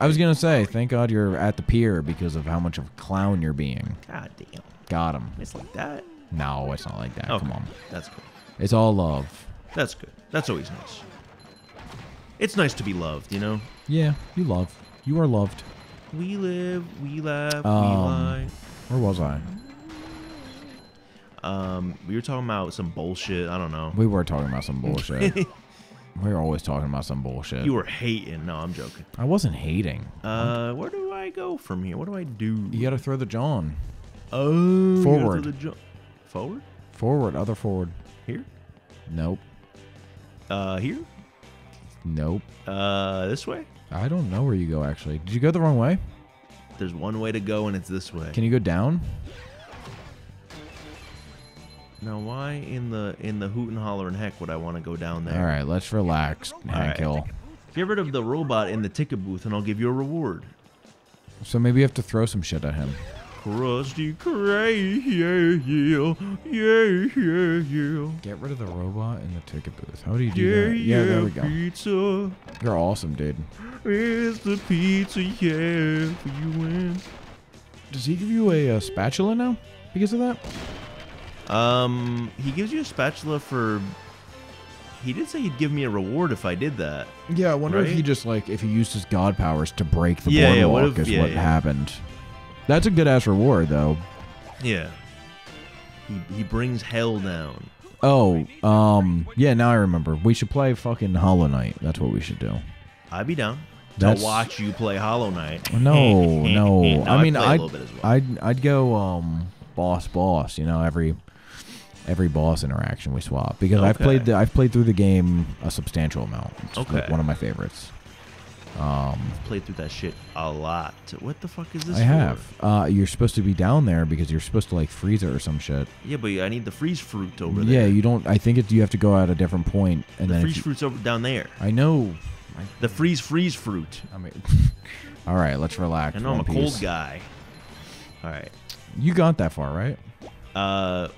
I was gonna say, thank God you're at the pier because of how much of a clown you're being. God damn. Got him. It's like that. No, it's not like that. Okay. Come on. That's cool. It's all love. That's good. That's always nice. It's nice to be loved, you know? Yeah, you love. You are loved. We live, we laugh, Um, we lie. Where was I? Um, we were talking about some bullshit. I don't know. We were talking about some bullshit. we were always talking about some bullshit. You were hating. No, I'm joking. I wasn't hating. Uh, where do I go from here? What do I do? You gotta throw the John. oh, Forward. the ju- forward? Forward, other forward. Here? Nope. Uh, here? Nope. Uh, this way? I don't know where you go actually. Did you go the wrong way? There's one way to go, and it's this way. Can you go down? Now, why in the in the hoot and holler and heck would I want to go down there? All right, let's relax, Hank right. Hill. Get rid of the robot in the ticket booth, and I'll give you a reward. So maybe you have to throw some shit at him. Krusty Krab, yeah, yeah, yeah, yeah, yeah. Get rid of the robot in the ticket booth. How do you do Yeah, that? yeah, Yeah, there we go. pizza. You're awesome, dude. It's the pizza, yeah, for you win. Does he give you a, uh spatula now because of that? Um, he gives you a spatula for. He did say he'd give me a reward if I did that. Yeah, I wonder if he just like if he used his god powers to break the Yeah, yeah, what if- is yeah, what yeah. happened. That's a good ass reward though. Yeah. He he brings hell down. Oh, um, yeah. Now I remember. We should play fucking Hollow Knight. That's what we should do. I'd be down That's- to watch you play Hollow Knight. No, no. No, I mean, I'd, little bit as well. I'd, I'd go um, boss, boss. You know, every every boss interaction we swap because I've Okay. played the, I've played through the game a substantial amount. It's like Okay. one of my favorites. Um, Played through that shit a lot. What the fuck is this? I for? have. Uh, you're supposed to be down there because you're supposed to like freeze it or some shit. Yeah, but I need the freeze fruit over there. Yeah, you don't. I think it, you have to go at a different point, and the then if freeze you- fruit's over down there. I know. The freeze freeze fruit. I mean, all right, let's relax. I know I'm One a cold Piece. guy. All right. You got that far, right? Uh,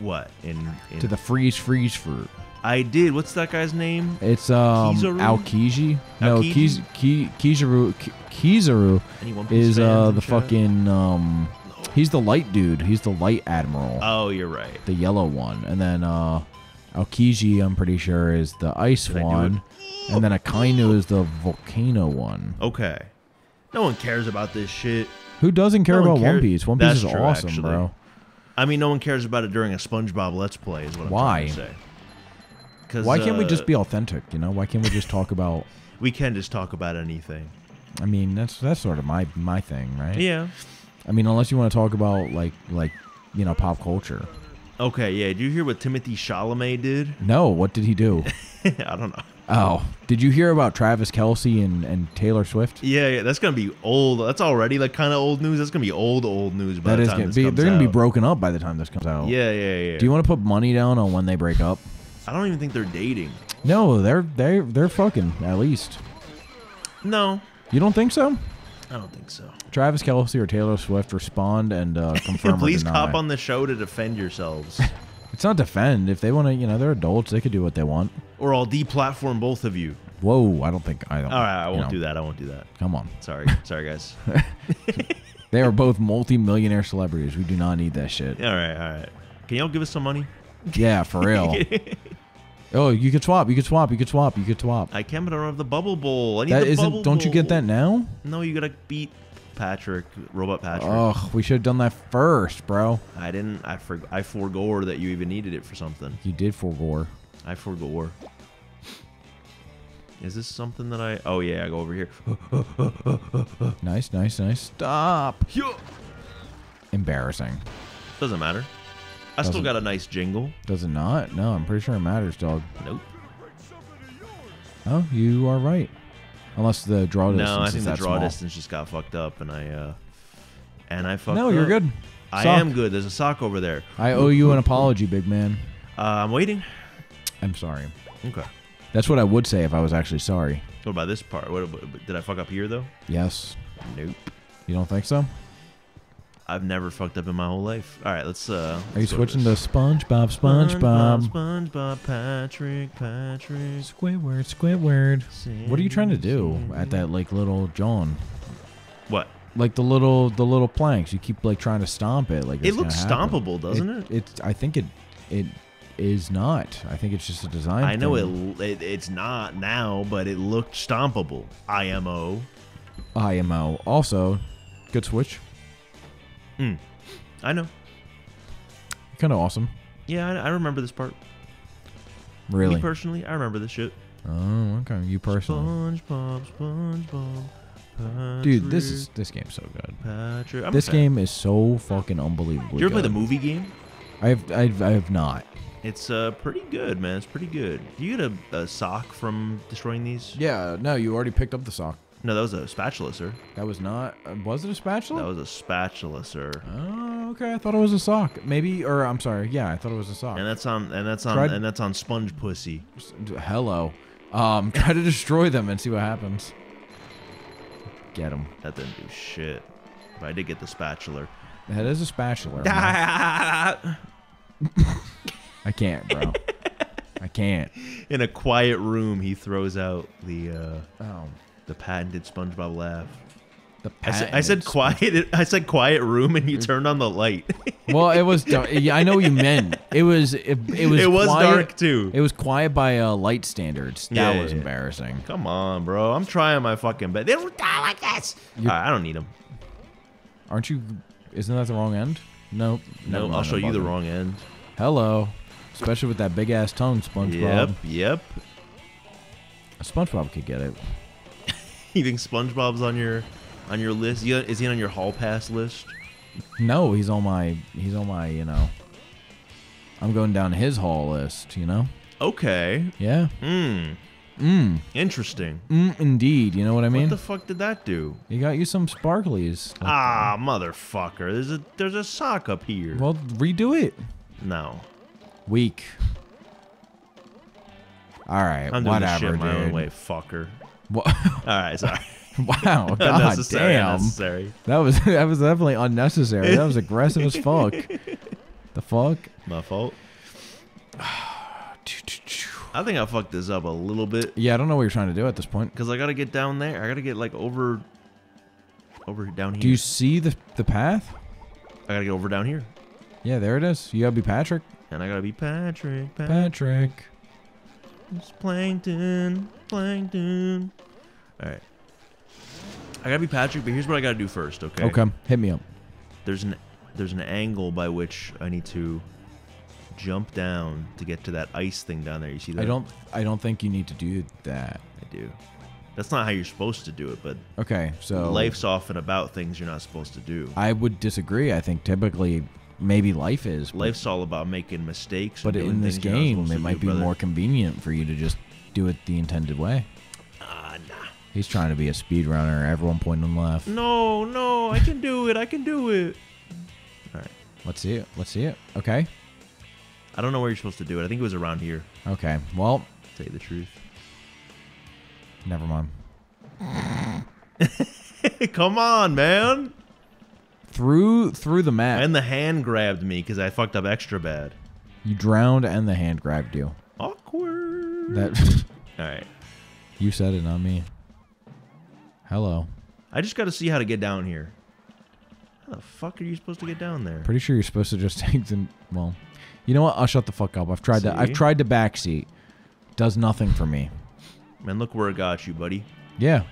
what in, in To the freeze freeze fruit. I did. What's that guy's name? It's um Kizaru? Aokiji. No, Aokiji? Kiz, Kizaru. Kizaru Any One Piece is uh the fucking um. He's the light dude. He's the light admiral, Oh, you're right. the yellow one, and then uh, Aokiji. I'm pretty sure is the ice Did one, and then Akainu is the volcano one. Okay. No one cares about this shit. Who doesn't care No about One Piece? One Piece That's is true, awesome, actually. bro. I mean, no one cares about it during a SpongeBob Let's Play. Is what I'm Why? trying to say. 'Cause, Why can't we uh, just be authentic? You know, why can't we just talk about? We can just talk about anything. I mean, that's that's sort of my my thing, right? Yeah. I mean, unless you want to talk about like like you know pop culture. Okay. Yeah. Did you hear what Timothée Chalamet did? No, what did he do? I don't know. Oh, did you hear about Travis Kelce and and Taylor Swift? Yeah, yeah, that's gonna be old. That's already like kind of old news. That's gonna be old, old news by That the is time gonna this be. comes They're gonna be broken up by the time this comes out. Yeah, yeah, yeah. Do you want to put money down on when they break up? I don't even think they're dating. No, they're they they're fucking at least. No, You don't think so? I don't think so. Travis Kelce or Taylor Swift respond and uh, confirm Please or deny. cop on the show to defend yourselves, It's not defend. If they want to, you know, they're adults. They could do what they want. or I'll deplatform both of you. Whoa, I don't think I don't. All right, I won't know, do that. I won't do that. Come on. Sorry, sorry, guys. They are both multi-millionaire celebrities. We do not need that shit. All right, all right. Can y'all give us some money? Yeah, for real. oh, you could swap. You could swap. You could swap. You could swap. I can, but I don't have the bubble bowl. I need That the isn't. bubble Don't you get that now? No, you gotta beat Patrick, Robot Patrick. Oh, we should have done that first, bro. I didn't. I for, I forgore that you even needed it for something. You did forgore. I forgore. Is this something that I? Oh yeah, I go over here. Nice, nice, nice. Stop. Yeah. Embarrassing. Doesn't matter. I still Doesn't- got a nice jingle. Does it not? No, I'm pretty sure it matters, dog. Nope. Oh, you are right. Unless the draw distance No, I think the draw small. distance just got fucked up, and I uh, and I fucked. No, you're up. good. I am good. There's a sock over there. I owe you an apology, big man. Uh, I'm waiting. I'm sorry. Okay. That's what I would say if I was actually sorry. What about this part? What- did I fuck up here though? Yes. Nope. You don't think so? I've never fucked up in my whole life. All right, let's. uh Are you switching to SpongeBob? SpongeBob. SpongeBob, Patrick, Patrick. Squidward, Squidward. What are you trying to do at that like little John? What? Like the little the little planks. You keep like trying to stomp it. Like It looks stompable, doesn't it? It's. I think it. It is not. I think it's just a design. I know it, it. It's not now, but it looked stompable. IMO. IMO. Also, good switch. I know. Kind of awesome. Yeah, I, I remember this part. Really. Me personally, I remember this shit. Oh, okay. You personally. SpongeBob, SpongeBob. Patrick, Dude, this is this game's so good. Patrick. This game is so fucking unbelievable. Did you ever play the movie game? I've, I've I have not. It's uh pretty good, man. It's pretty good. Do you get a, a sock from destroying these? Yeah, no, you already picked up the sock. No, that was a spatula, sir. That was not. uh, Was it a spatula? That was a spatula, sir. Oh, okay. I thought it was a sock. Maybe, or I'm sorry. Yeah, I thought it was a sock. And that's on and that's on Tried- and that's on Sponge Pussy. Hello. Um, try to destroy them and see what happens. Get them. That didn't do shit. But I did get the spatula. That is a spatula. I can't, bro. I can't. In a quiet room, he throws out the uh, Oh, the patented SpongeBob laugh. the I said, I said quiet. I said quiet room, and you turned on the light. Well, it was. dar- Yeah, I know what you meant. It was. It, it was. it was quiet- dark too. It was quiet by uh, light standards. That Yeah, was yeah, embarrassing. Come on, bro. I'm trying my fucking best. They don't die like this. I don't need them. Aren't you? Isn't that the wrong end? Nope. No, I'll show you the wrong end. Hello. Especially with that big ass tongue, SpongeBob. Yep, yep. SpongeBob could get it. You think SpongeBob's on your on your list? Is he on your hall pass list? No, he's on my. He's on my. You know. I'm going down his hall list. You know. Okay. Yeah. Hmm. Mm. Interesting. Mm. Indeed. You know what I mean? what the fuck did that do? you got you some sparklies. Ah, motherfucker. There's a there's a sock up here. Well, redo it. no. Weak. All right. I'm doing whatever, shit my dude. own way, fucker. All right, sorry. wow. God unnecessary, damn. unnecessary. That was that was definitely unnecessary. That was aggressive as fuck. The fuck? My fault. I think I fucked this up a little bit Yeah, I don't know what you're trying to do at this point. because I gotta get down there. I gotta get like over, over down here. Do you see the the path? I gotta get over down here, Yeah, there it is. You gotta be Patrick. and I gotta be Patrick. Patrick. Patrick. It's plankton, plankton. All right. I gotta be Patrick, but here's what I gotta do first. Okay. Okay, hit me up. There's an there's an angle by which I need to jump down to get to that ice thing down there. You see that? I don't I don't think you need to do that. I do. That's not how you're supposed to do it, but Okay, so life's often about things you're not supposed to do. I would disagree. I think typically maybe life is, but, Life's all about making mistakes. but in this things you're not game it might be brother. more convenient for you to just do it the intended way. Ah, nah. He's trying to be a speedrunner. Everyone pointing left. No, no, I can do it. I can do it. All right. Let's see it. Let's see it. Okay. I don't know where you're supposed to do it. I think it was around here. Okay. Well, you the truth. never mind. Come on, man. Through through the map, And the hand grabbed me because I fucked up extra bad. you drowned, and the hand grabbed you. Awkward. That All right. you said it, not me. Hello. I just got to see how to get down here. How the fuck are you supposed to get down there? Pretty sure you're supposed to just take the. Well, you know what? I'll shut the fuck up. I've tried that. I've tried the back seat. Does nothing for me. Man, look where it got you, buddy. Yeah,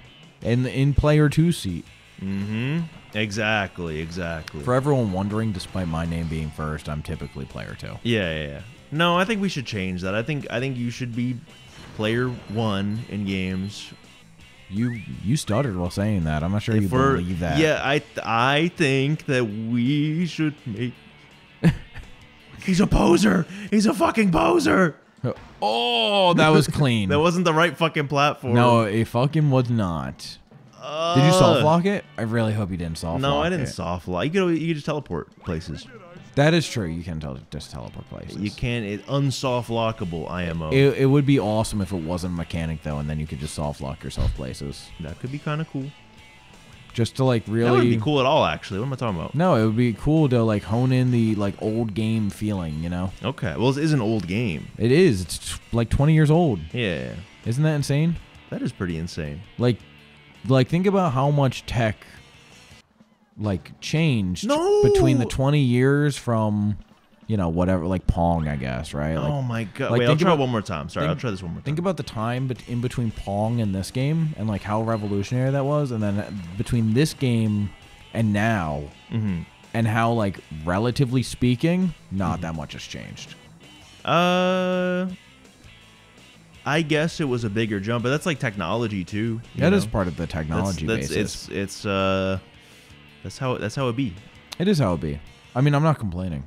in in player two seat. Mm-hmm. Exactly, exactly. For everyone wondering, despite my name being first, I'm typically player two. yeah, yeah, yeah. No, I think we should change that. I think I think you should be player one in games. You you stuttered while saying that. I'm not sure you If we're- believe that. Yeah, I I think that we should make. He's a poser. He's a fucking poser. Oh, that was clean. That wasn't the right fucking platform. no, it fucking was not. Did you soft lock it? I really hope you didn't soft Uh, No, I didn't it. soft lock. You could you could just teleport places. That is true. You can tell, just teleport places. You can't. It unsoft lockable IMO. It, it would be awesome if it wasn't a mechanic though, and then you could just soft lock yourself places. that could be kind of cool. just to like really. That would be cool at all, actually. What am I talking about? No, it would be cool to like hone in the like old game feeling. You know, Okay. Well, this is an old game. it is. It's like 20 years old. Yeah. Isn't that insane? That is pretty insane. Like, like think about how much tech like changed No! between the 20 years from, you know, whatever like Pong, I guess, right? Like, oh my god. like, Wait, I'll try about- one more time. Sorry, think- I'll try this one more time. Think about the time in between Pong and this game, and like how revolutionary that was, and then uh, between this game and now, hmm and how like relatively speaking, not that much has changed. Uh, I guess it was a bigger jump, but that's like technology too. That is know? part of the technology that's basis. it's it's uh, that's how that's how it be. it is how it be. I mean, I'm not complaining.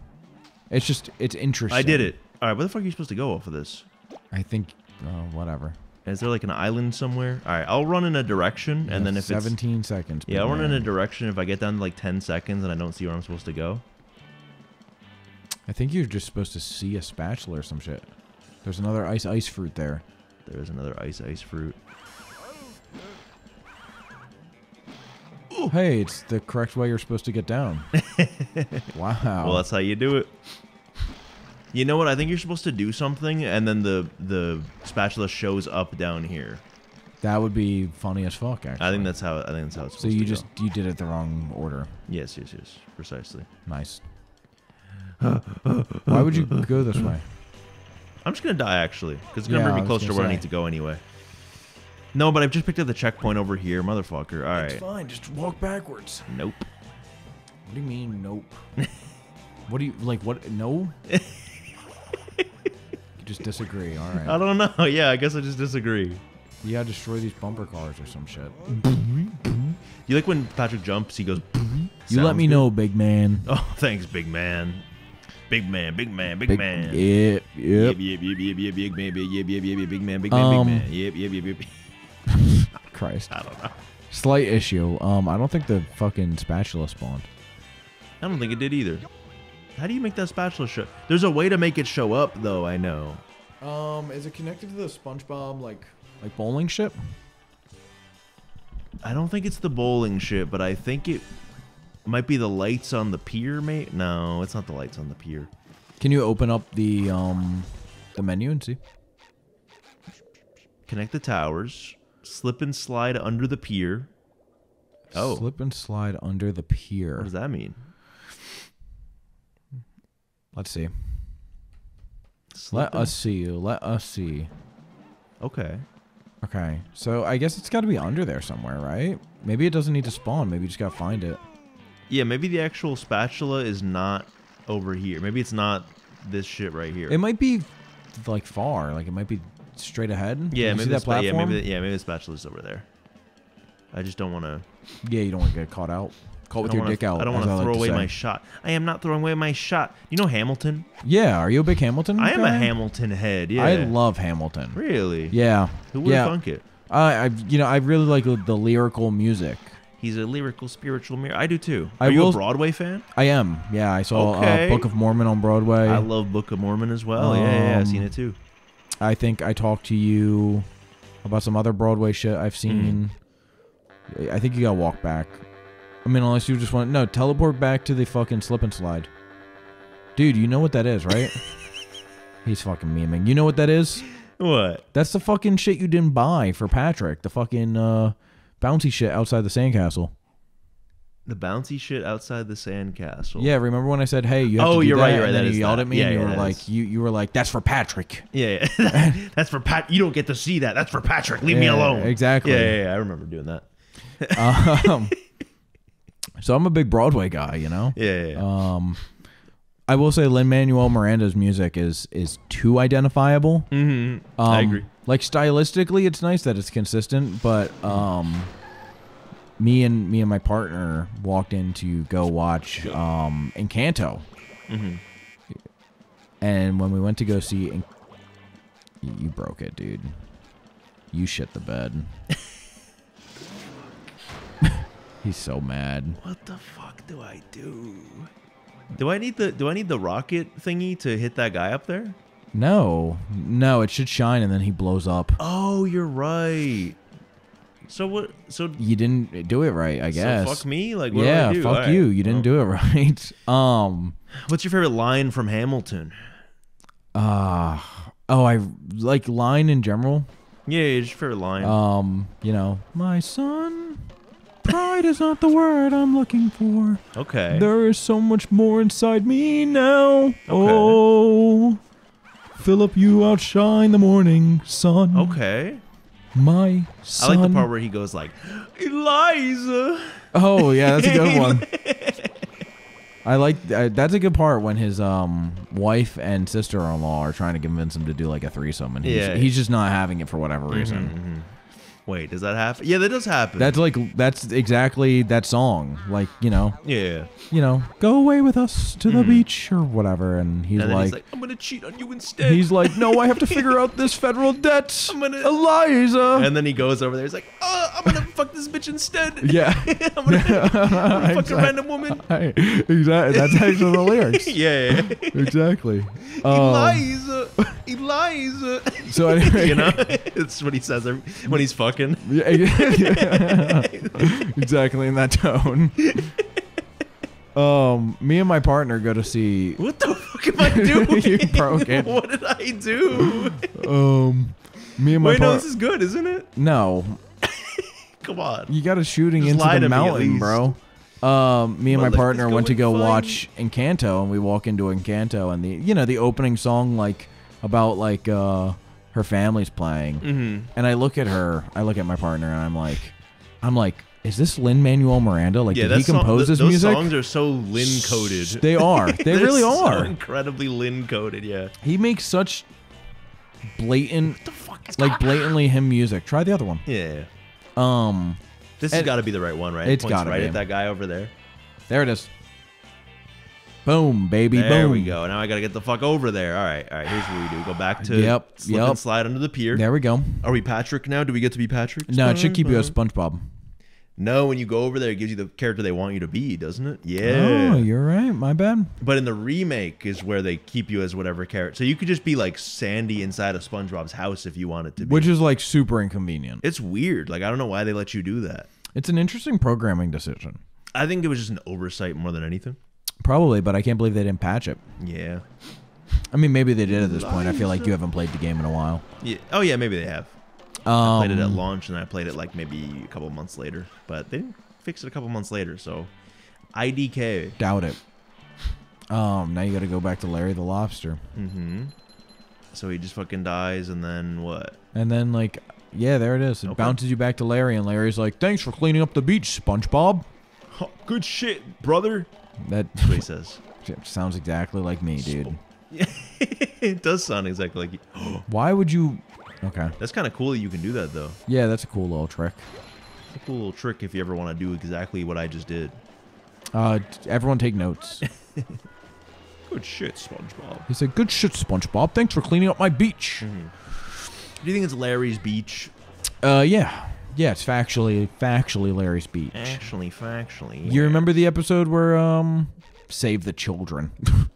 It's just it's interesting. I did it. All right, where the fuck are you supposed to go off of this? I think, uh, whatever. Is there like an island somewhere? All right, I'll run in a direction, and then if it's 17 seconds. yeah, I'll run in a direction. If I get down to like ten seconds and I don't see where I'm supposed to go, I think you're just supposed to see a spatula or some shit. There's another ice ice fruit there. there is another ice ice fruit. Hey, it's the correct way you're supposed to get down. wow. Well, that's how you do it. You know what? I think you're supposed to do something, and then the the spatula shows up down here. that would be funny as fuck. Actually, I think that's how. I think that's how it's So you to just go. you did it the wrong order. Yes, yes, yes, precisely. Nice. Why would you go this way? I'm just gonna die actually, because it's gonna Yeah, bring me closer to gonna where I need to go anyway. No, but I've just picked up the checkpoint over here, motherfucker. All right. fine. Just walk backwards. Nope. What do you mean, nope? what do you like? What? No. you just disagree. All right. I don't know. Yeah, I guess I just disagree. Yeah, destroy these bumper cars or some shit. You like when Patrick jumps? He goes. You let me good. know, big man. Oh, thanks, big man. Big man, big man, big, Big man. Yep. Yep. Yep, yep, yep, yep, yep, big man, big, yep, yep, yep, yep, big man, big man, Um, big man. Yep, yep, yep, yep. Christ. I don't know. Slight issue. Um, I don't think the fucking spatula spawned. I don't think it did either. How do you make that spatula show? There's a way to make it show up, though. I know. Um, is it connected to the SpongeBob like like bowling ship? I don't think it's the bowling shit, but I think it might be the lights on the pier, mate. No, it's not the lights on the pier. Can you open up the um the menu and see? Connect the towers, slip and slide under the pier. Oh, Slip and slide under the pier. what does that mean? Let's see. Slip Let us see. Let us see. Okay. Okay. So I guess it's got to be under there somewhere, right? Maybe it doesn't need to spawn. Maybe you just got to find it. Yeah, maybe the actual spatula is not over here. Maybe it's not this shit right here. It might be like far. Like it might be straight ahead. yeah, maybe that spa- yeah, maybe the, yeah, maybe the spatula's over there. I just don't want to. Yeah, you don't want to get caught out. Caught with your dick out. I don't want to throw away my shot. I am not throwing away my shot. You know Hamilton? Yeah, are you a big Hamilton? I am a? Hamilton head. Yeah. I love Hamilton. Really? Yeah. Who would yeah. thunk it? I, I, you know, I really like the lyrical music. He's a lyrical, spiritual mirror. I do too. I Are you will- a Broadway fan? I am. Yeah, I saw Okay. uh, Book of Mormon on Broadway. I love Book of Mormon as well. yeah, yeah, yeah, I've seen Um, it too. I think I talked to you about some other Broadway shit I've Hmm. seen. I think you gotta walk back. I mean, unless you just want no teleport back to the fucking slip and slide. Dude, you know what that is, right? He's fucking memeing. You know what that is? What? That's the fucking shit you didn't buy for Patrick. The fucking uh, bouncy shit outside the sandcastle. The bouncy shit outside the sandcastle. Yeah, remember when I said, "Hey, you have Oh, to do you're that," right, you're right, and then that you is yelled that. at me, Yeah, and you yeah, were that like, is. "You you were like, that's for Patrick." Yeah, yeah. that's for Pat. You don't get to see that. That's for Patrick. Leave me Yeah, alone. exactly. Yeah, yeah, yeah, I remember doing that. um, so I'm a big Broadway guy, you know. Yeah, yeah. yeah. Um, I will say Lin Manuel Miranda's music is is too identifiable. mm-hmm. Um, I agree. Like stylistically, it's nice that it's consistent, but um, me and me and my partner walked in to go watch um Encanto, Mm-hmm. and when we went to go see, En- you, you broke it, dude. You shit the bed. He's so mad. What the fuck do I do? Do I need the Do I need the rocket thingy to hit that guy up there? No, no, it should shine and then he blows up. Oh, you're right. So what? So You didn't do it right, I guess. So fuck me. Like what do yeah, do? fuck you. You didn't do it right. Um. What's your favorite line from Hamilton? Uh, oh, I like line in general. Yeah, yeah, just your favorite line. Um, you know, my son, pride is not the word I'm looking for. okay. There is so much more inside me now. Okay. Oh, Philip, you outshine the morning sun. okay. My son. I like the part where he goes like, Eliza. Oh yeah, that's a good one. I like uh, that's a good part when his um wife and sister-in-law are trying to convince him to do like a threesome, and he's, Yeah. he's just not having it for whatever reason. Mhm. Wait, does that happen? Yeah, that does happen. That's like that's exactly that song. Like you know, yeah. you know, go away with us to the mm. beach or whatever, and he's. And like, he's like, I'm gonna cheat on you instead. he's like, no, I have to figure out this federal debt, I'm gonna- Eliza. and then he goes over there. He's like, oh, I'm gonna fuck this bitch instead. yeah, I'm gonna, I'm gonna fuck a random woman. exactly. That's actually the lyrics. Yeah. yeah. Exactly. He um, Eliza, Eliza. so anyway, you know, it's what he says every, when he's fucking. Yeah, exactly in that tone. Um, me and my partner go to see. What the fuck am I doing? You broke it. What did I do? Um, me and my Wait, no, this is good, isn't it? no, Come on. you got a shooting Just into the to me at mountain, bro. Um, me and My my partner went to go fine. watch Encanto, and we walk into Encanto, and the you know the opening song like about like uh her family's playing, Mm-hmm. and I look at her, I look at my partner, and I'm like, I'm like, is this Lin Manuel Miranda? Like, Yeah, did he compose th- this those music? songs are so Lin coded. They are. They really so are. incredibly Lin coded. Yeah. He makes such blatant, The fuck is like blatantly him music. Try the other one. Yeah. Um, This has got to be the right one, right? It's Points gotta right be. at that guy over there. there it is. Boom, baby, boom. There boom. we go. Now I gotta get the fuck over there. All right, all right. Here's what we do. Go back to Yep, slip yep. and slide under the pier. There we go. Are we Patrick now? Do we get to be Patrick? No, it should keep you as SpongeBob. No, when you go over there, it gives you the character they want you to be, doesn't it? Yeah. Oh, you're right. My bad. But in the remake is where they keep you as whatever character. So you could just be like Sandy inside of SpongeBob's house if you wanted to be. Which is like super inconvenient. it's weird. Like I don't know why they let you do that. It's an interesting programming decision. I think it was just an oversight more than anything. Probably, but I can't believe they didn't patch it. Yeah. I mean, maybe they did at this point. I feel like you haven't played the game in a while. Yeah. Oh yeah, maybe they have. Um, played it at launch and I played it like maybe a couple months later. But they didn't it a couple months later, so IDK. Doubt it. Um, now you got to go back to Larry the Lobster, Mm-hmm. So he just fucking dies and then what? and then like, yeah, there it is. It Okay. bounces you back to Larry, and Larry's like, "Thanks for cleaning up the beach, SpongeBob." Oh, good shit, brother. That That's what he says. sounds exactly like me, dude. it does sound exactly like you. Why would you? Okay, That's kind of cool that you can do that though. yeah, that's a cool little trick. It's a cool little trick if you ever want to do exactly what I just did. Uh, everyone take notes. Good shit, SpongeBob. He said, "Good shit, SpongeBob. Thanks for cleaning up my beach." Do you think it's Larry's beach? Uh, yeah, yeah, it's factually, factually Larry's beach. Actually, factually. You remember the episode where um, save the children?